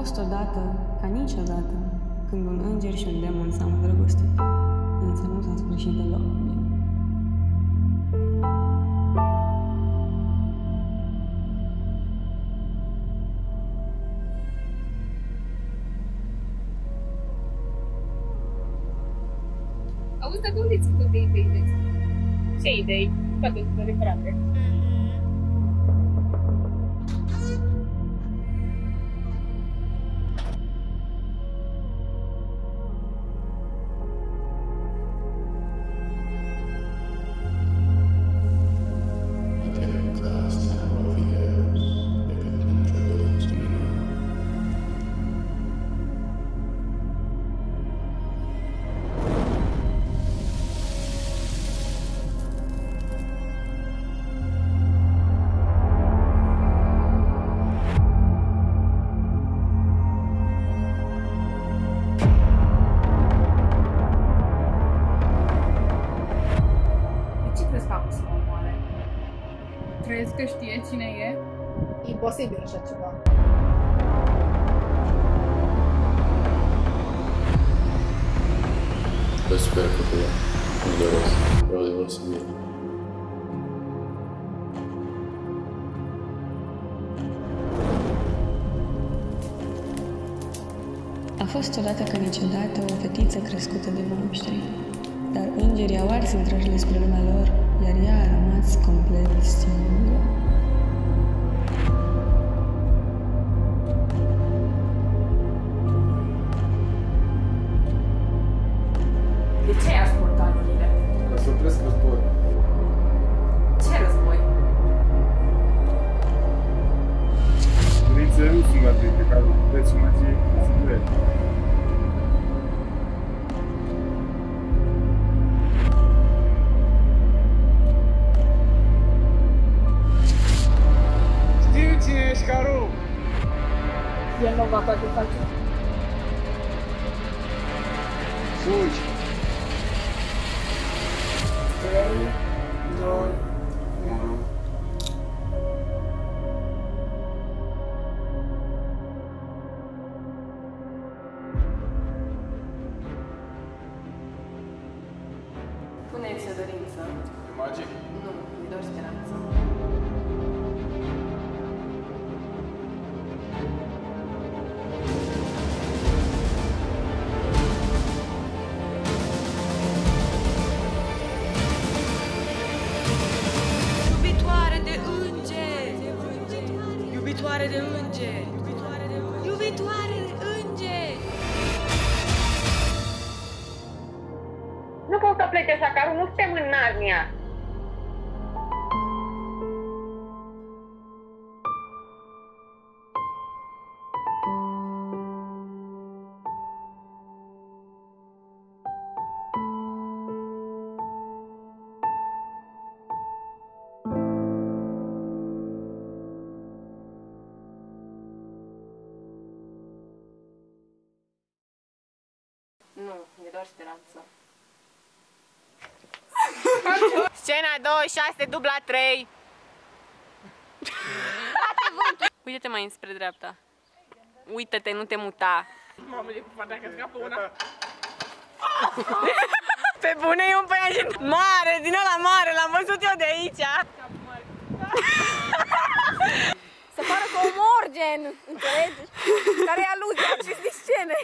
fost odată, ca niciodată, când un înger și un demon s-au îndrăgostit. Însă nu s-a sfârșit deloc bine. Auzi, dar de unde ți de idei de astea? Ce idei? Toate sunt adevărate. De Crezi că știe cine e? Imposibil așa ceva. Dar super copilă. Nu doresc. Vreau de să fie. A fost odată ca niciodată o fetiță crescută de monștri, dar îngerii au ars intrările spre lumea lor, iar ea a rămas complet singură. De ce ai ascult armele? Ca să opresc război. Ce război? Părinții nu sunt la pe care puteți magie zile. El nu va face face. Fugi! 3, 2, 1. Puneți o dorință. E magic. Nu, e doar speranță. Iubitoare de îngeri. Iubitoare de îngeri. Nu pot să plece așa, Caru, nu suntem în Narnia. Doar speranță. Scena 26, dubla 3. Uite-te mai înspre dreapta. Uită-te, nu te muta. Mamă, de cu partea că scapă una. Pe bune e un păianjen mare, din ăla mare, l-am văzut eu de aici. Se pare că o morgen, înțelegi? Care e aluzia acestei scene?